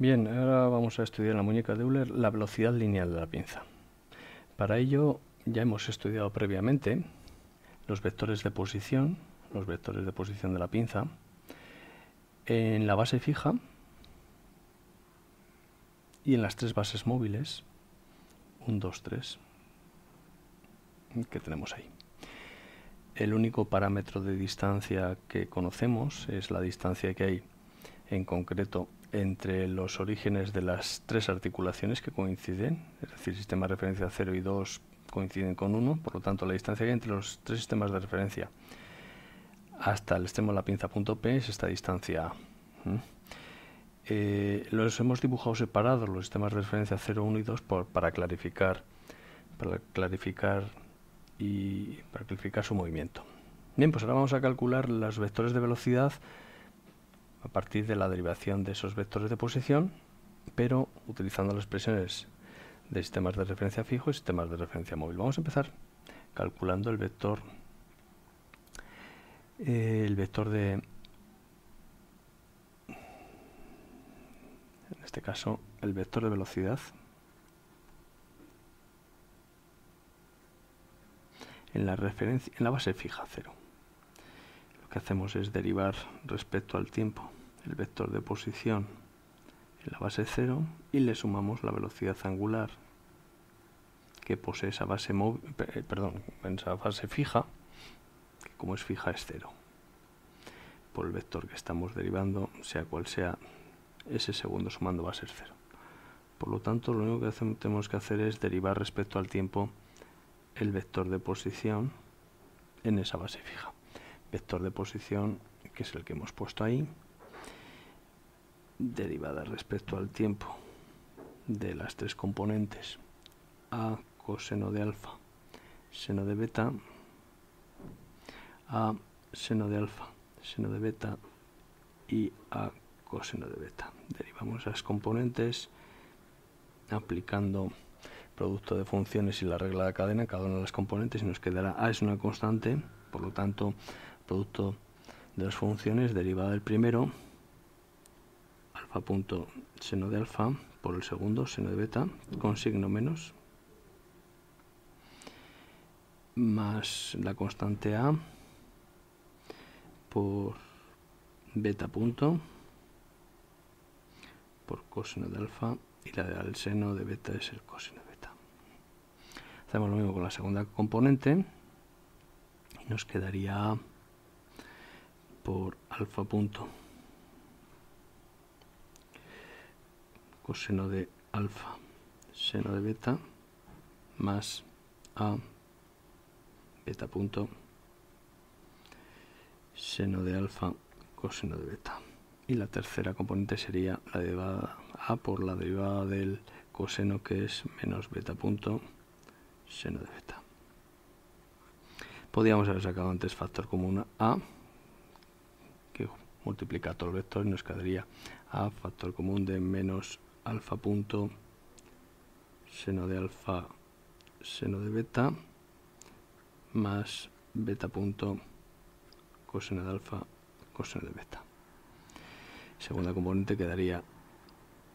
Bien, ahora vamos a estudiar en la muñeca de Euler la velocidad lineal de la pinza. Para ello ya hemos estudiado previamente los vectores de posición, los vectores de posición de la pinza, en la base fija y en las tres bases móviles, 1, 2, 3, que tenemos ahí. El único parámetro de distancia que conocemos es la distancia que hay en concreto entre los orígenes de las tres articulaciones que coinciden, es decir, sistema de referencia 0 y 2 coinciden con 1, por lo tanto la distancia entre los tres sistemas de referencia hasta el extremo de la pinza punto P es esta distancia. Eh, los hemos dibujado separados los sistemas de referencia 0, 1 y 2 por, para clarificar para clarificar y para clarificar su movimiento. Bien, pues ahora vamos a calcular los vectores de velocidad a partir de la derivación de esos vectores de posición, pero utilizando las expresiones de sistemas de referencia fijo y sistemas de referencia móvil. Vamos a empezar calculando el vector eh, el vector de en este caso el vector de velocidad en la referencia en la base fija 0 que hacemos es derivar respecto al tiempo el vector de posición en la base 0 y le sumamos la velocidad angular que posee esa base eh, perdón, esa base fija, que como es fija es 0. Por el vector que estamos derivando, sea cual sea, ese segundo sumando va a ser 0. Por lo tanto, lo único que tenemos que hacer es derivar respecto al tiempo el vector de posición en esa base fija vector de posición, que es el que hemos puesto ahí, derivada respecto al tiempo de las tres componentes a coseno de alfa, seno de beta, a seno de alfa, seno de beta y a coseno de beta. Derivamos las componentes aplicando producto de funciones y la regla de cadena cada una de las componentes y nos quedará a es una constante, por lo tanto producto de las funciones derivada del primero, alfa punto seno de alfa por el segundo, seno de beta, con signo menos, más la constante a por beta punto por coseno de alfa y la del seno de beta es el coseno de beta. Hacemos lo mismo con la segunda componente y nos quedaría por alfa punto coseno de alfa seno de beta más a beta punto seno de alfa coseno de beta. Y la tercera componente sería la derivada a por la derivada del coseno que es menos beta punto seno de beta. Podríamos haber sacado antes factor común a multiplicar todo el vector y nos quedaría a factor común de menos alfa punto seno de alfa seno de beta más beta punto coseno de alfa coseno de beta. Segunda componente quedaría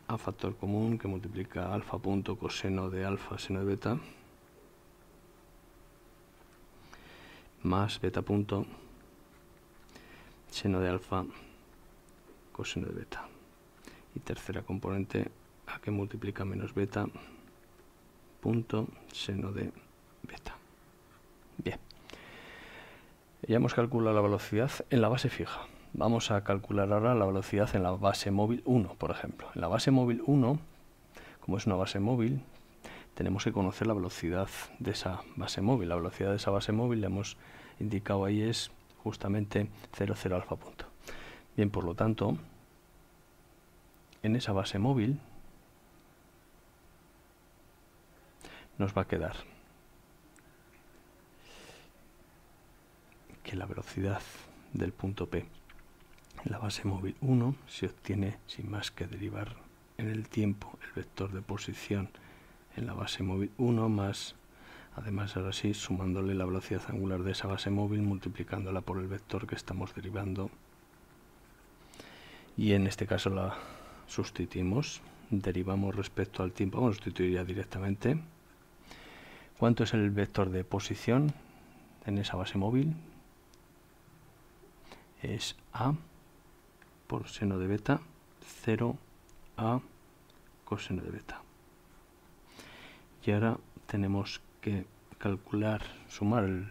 a factor común que multiplica alfa punto coseno de alfa seno de beta más beta punto seno de alfa coseno de beta. Y tercera componente que multiplica menos beta punto seno de beta. Bien. Ya hemos calculado la velocidad en la base fija. Vamos a calcular ahora la velocidad en la base móvil 1, por ejemplo. En la base móvil 1, como es una base móvil, tenemos que conocer la velocidad de esa base móvil. La velocidad de esa base móvil, le hemos indicado ahí, es justamente 0,0 alfa punto. Bien, por lo tanto, en esa base móvil nos va a quedar que la velocidad del punto P en la base móvil 1 se obtiene sin más que derivar en el tiempo el vector de posición en la base móvil 1 más Además, ahora sí, sumándole la velocidad angular de esa base móvil, multiplicándola por el vector que estamos derivando. Y en este caso la sustituimos, derivamos respecto al tiempo, vamos a sustituir ya directamente. ¿Cuánto es el vector de posición en esa base móvil? Es A por seno de beta, 0 A coseno de beta. Y ahora tenemos que calcular, sumar el,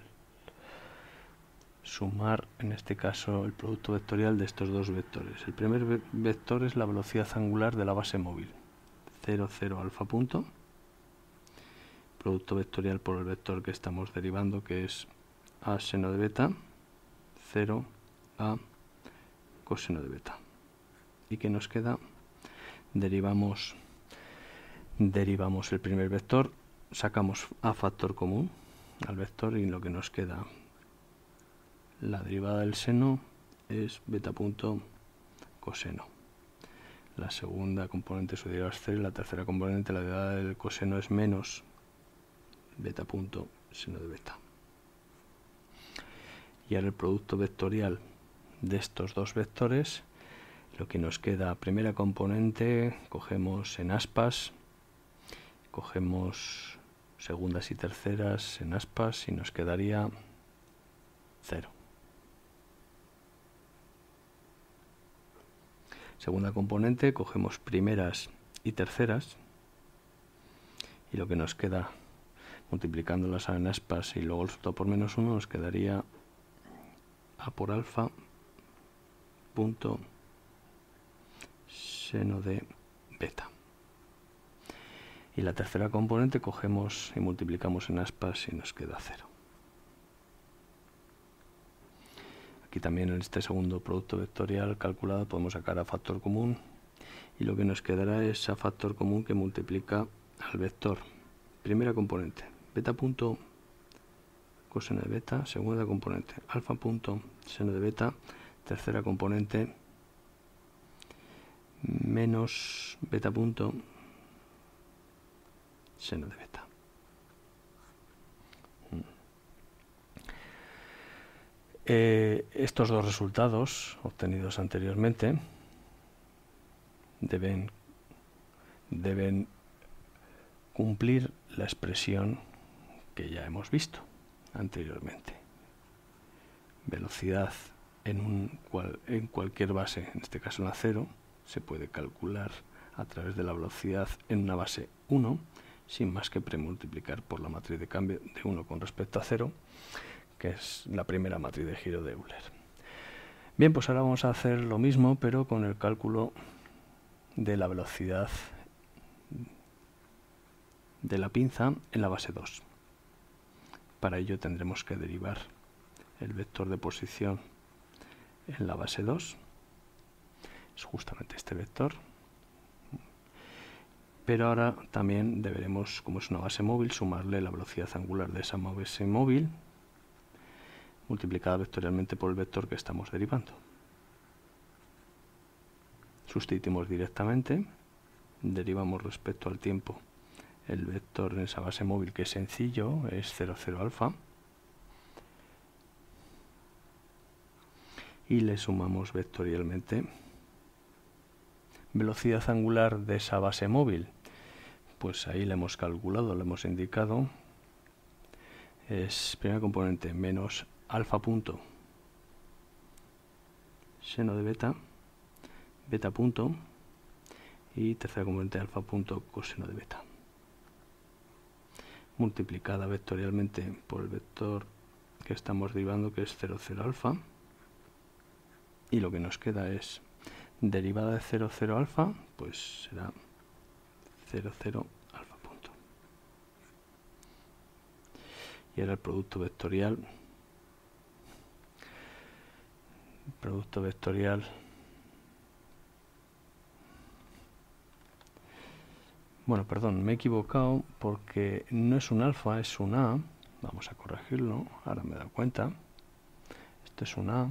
sumar en este caso el producto vectorial de estos dos vectores. El primer vector es la velocidad angular de la base móvil, 0, 0 alfa punto, producto vectorial por el vector que estamos derivando que es a seno de beta, 0 a coseno de beta. ¿Y que nos queda? Derivamos, derivamos el primer vector, sacamos a factor común al vector y lo que nos queda la derivada del seno es beta punto coseno. La segunda componente su derivada es 0 y la tercera componente, la derivada del coseno, es menos beta punto seno de beta. Y ahora el producto vectorial de estos dos vectores, lo que nos queda, primera componente, cogemos en aspas, cogemos segundas y terceras en aspas y nos quedaría 0. Segunda componente, cogemos primeras y terceras y lo que nos queda multiplicándolas en aspas y luego el resultado por menos 1 nos quedaría a por alfa punto seno de beta. Y la tercera componente cogemos y multiplicamos en aspas y nos queda 0. Aquí también en este segundo producto vectorial calculado podemos sacar a factor común y lo que nos quedará es a factor común que multiplica al vector. Primera componente, beta punto coseno de beta, segunda componente, alfa punto seno de beta, tercera componente menos beta punto seno de beta. Eh, estos dos resultados obtenidos anteriormente deben, deben cumplir la expresión que ya hemos visto anteriormente. Velocidad en, cualquier base, en este caso en 0, se puede calcular a través de la velocidad en una base 1, sin más que premultiplicar por la matriz de cambio de 1 con respecto a 0 que es la primera matriz de giro de Euler. Bien, pues ahora vamos a hacer lo mismo, pero con el cálculo de la velocidad de la pinza en la base 2. Para ello tendremos que derivar el vector de posición en la base 2. Es justamente este vector. Pero ahora también deberemos, como es una base móvil, sumarle la velocidad angular de esa base móvil multiplicada vectorialmente por el vector que estamos derivando. Sustituimos directamente, derivamos respecto al tiempo el vector en esa base móvil que es sencillo, es 0, 0 alfa, y le sumamos vectorialmente velocidad angular de esa base móvil. Pues ahí le hemos calculado, le hemos indicado, es primera componente menos alfa punto seno de beta, beta punto y tercera componente alfa punto coseno de beta multiplicada vectorialmente por el vector que estamos derivando que es 0, 0 alfa y lo que nos queda es derivada de 0, 0 alfa pues será 0, 0 alfa punto. Y ahora el producto vectorial. Producto vectorial bueno perdón me he equivocado porque no es un alfa es un a. Vamos a corregirlo ahora me he dado cuenta. Esto es un a.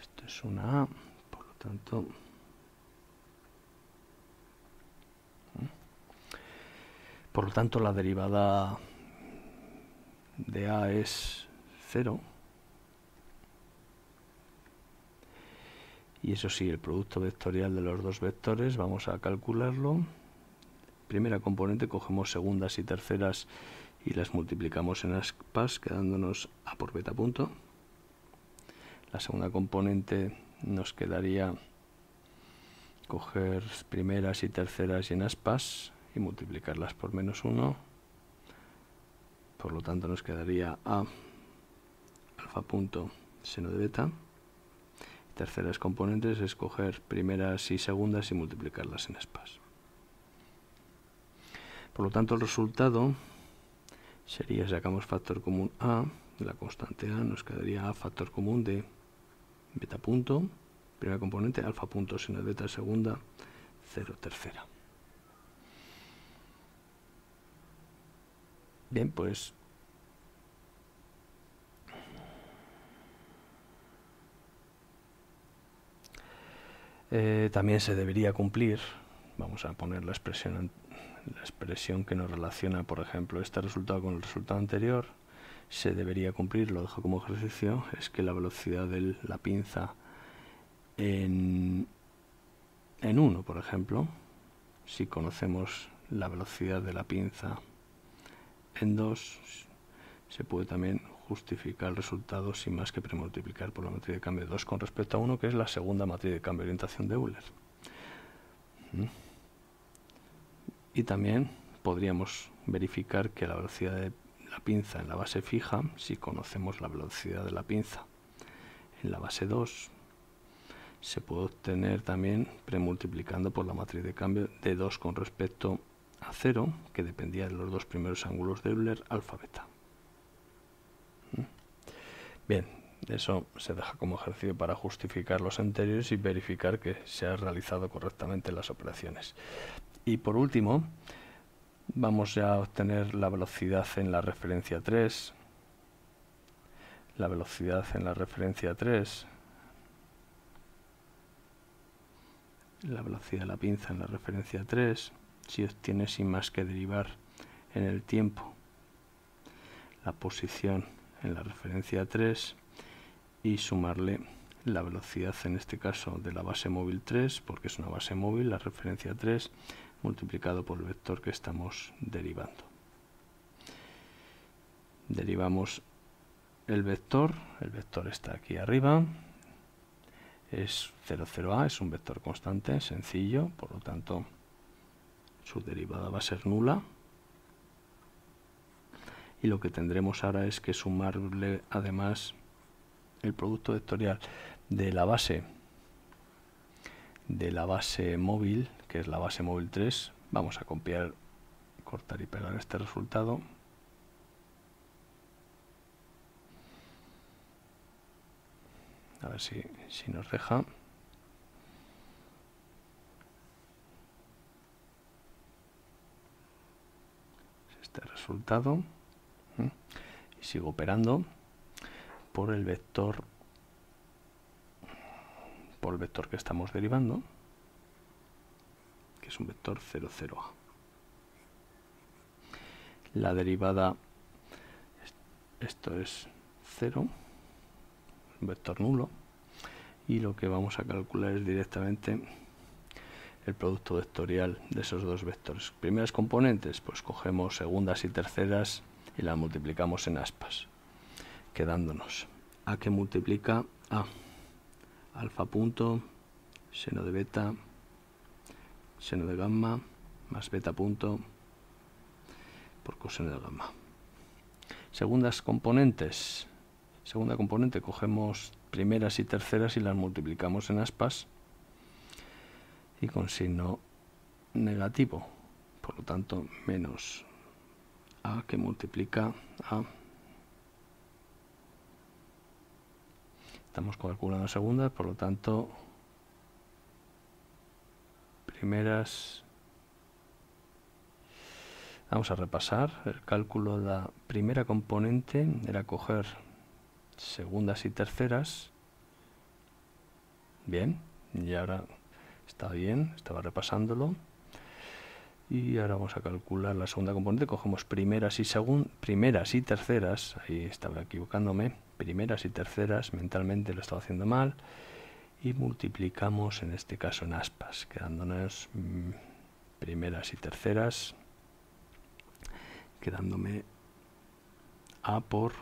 Esto es una a por lo tanto. Por lo tanto, la derivada de A es 0. Y eso sí, el producto vectorial de los dos vectores, vamos a calcularlo. Primera componente, cogemos segundas y terceras y las multiplicamos en aspas, quedándonos a por beta punto. La segunda componente nos quedaría coger primeras y terceras y en aspas y multiplicarlas por menos 1 por lo tanto nos quedaría a alfa punto seno de beta terceras componentes es coger primeras y segundas y multiplicarlas en aspas por lo tanto el resultado sería sacamos factor común a la constante a nos quedaría a factor común de beta punto primera componente alfa punto seno de beta segunda 0 tercera. Bien, pues eh, también se debería cumplir, vamos a poner la expresión, la expresión que nos relaciona, por ejemplo, este resultado con el resultado anterior, se debería cumplir, lo dejo como ejercicio, es que la velocidad de la pinza en, en 1, por ejemplo, si conocemos la velocidad de la pinza en 2 se puede también justificar el resultado sin más que premultiplicar por la matriz de cambio de 2 con respecto a 1, que es la segunda matriz de cambio de orientación de Euler. Y también podríamos verificar que la velocidad de la pinza en la base fija, si conocemos la velocidad de la pinza en la base 2, se puede obtener también premultiplicando por la matriz de cambio de 2 con respecto a 0, que dependía de los dos primeros ángulos de Euler, alfa beta. Bien, eso se deja como ejercicio para justificar los anteriores y verificar que se ha realizado correctamente las operaciones. Y por último, vamos ya a obtener la velocidad en la referencia 3. La velocidad en la referencia 3. La velocidad de la pinza en la referencia 3 si obtiene sin más que derivar en el tiempo la posición en la referencia 3 y sumarle la velocidad en este caso de la base móvil 3 porque es una base móvil, la referencia 3 multiplicado por el vector que estamos derivando. Derivamos el vector, el vector está aquí arriba, es 0, 0a, es un vector constante, sencillo, por lo tanto su derivada va a ser nula y lo que tendremos ahora es que sumarle además el producto vectorial de la base de la base móvil que es la base móvil 3 vamos a copiar cortar y pegar este resultado. A ver si, si nos deja. Este resultado sigo operando por el vector por el vector que estamos derivando que es un vector 0, 0a la derivada esto es 0 un vector nulo y lo que vamos a calcular es directamente el producto vectorial de esos dos vectores. Primeras componentes, pues cogemos segundas y terceras y las multiplicamos en aspas, quedándonos a que multiplica a alfa punto, seno de beta, seno de gamma, más beta punto por coseno de gamma. Segundas componentes, segunda componente cogemos primeras y terceras y las multiplicamos en aspas y con signo negativo. Por lo tanto, menos a que multiplica a. Estamos calculando segundas, por lo tanto, primeras. Vamos a repasar el cálculo de la primera componente, era coger segundas y terceras. Bien, y ahora Está bien, estaba repasándolo. Y ahora vamos a calcular la segunda componente. Cogemos primeras y segun, primeras y terceras. Ahí estaba equivocándome. Primeras y terceras. Mentalmente lo estaba haciendo mal. Y multiplicamos en este caso en aspas, quedándonos mm, primeras y terceras. Quedándome A por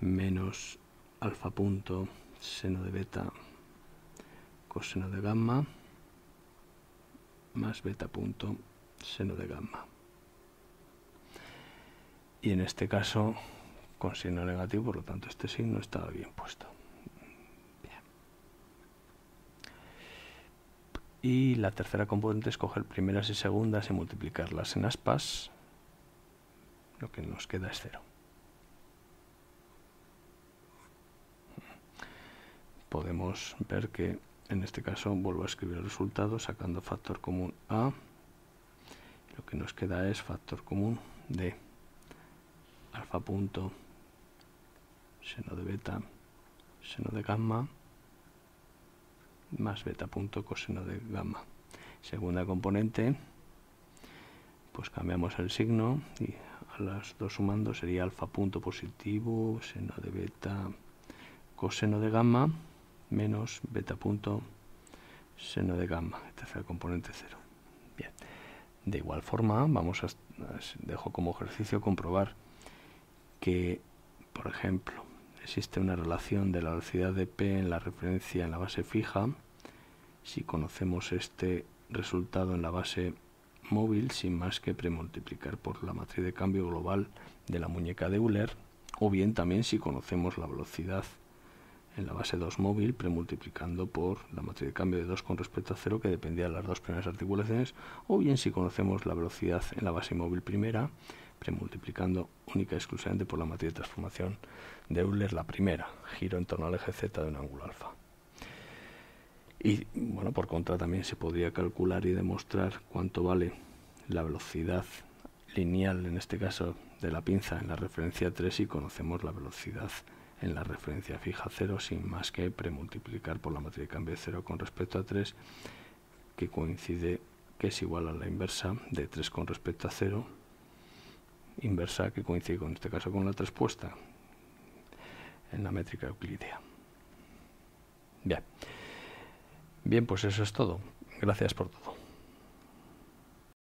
menos alfa punto seno de beta coseno de gamma más beta punto seno de gamma. Y en este caso con signo negativo, por lo tanto este signo estaba bien puesto. Y la tercera componente es coger primeras y segundas y multiplicarlas en aspas. Lo que nos queda es cero. Podemos ver que en este caso vuelvo a escribir el resultado sacando factor común A. Lo que nos queda es factor común de alfa punto seno de beta seno de gamma más beta punto coseno de gamma. Segunda componente, pues cambiamos el signo y a las dos sumando sería alfa punto positivo, seno de beta, coseno de gamma menos beta punto seno de gamma, tercer componente cero. Bien. De igual forma, vamos a, dejo como ejercicio comprobar que, por ejemplo, existe una relación de la velocidad de P en la referencia en la base fija. Si conocemos este resultado en la base móvil, sin más que premultiplicar por la matriz de cambio global de la muñeca de Euler, o bien también si conocemos la velocidad en la base 2 móvil, premultiplicando por la matriz de cambio de 2 con respecto a 0, que dependía de las dos primeras articulaciones, o bien si conocemos la velocidad en la base móvil primera, premultiplicando única y exclusivamente por la matriz de transformación de Euler, la primera, giro en torno al eje z de un ángulo alfa. Y bueno, por contra también se podría calcular y demostrar cuánto vale la velocidad lineal, en este caso de la pinza en la referencia 3 si conocemos la velocidad en la referencia fija 0 sin más que premultiplicar por la matriz de cambio de 0 con respecto a 3 que coincide que es igual a la inversa de 3 con respecto a 0 inversa que coincide con este caso con la respuesta en la métrica euclidea. Bien. Bien, pues eso es todo. Gracias por todo.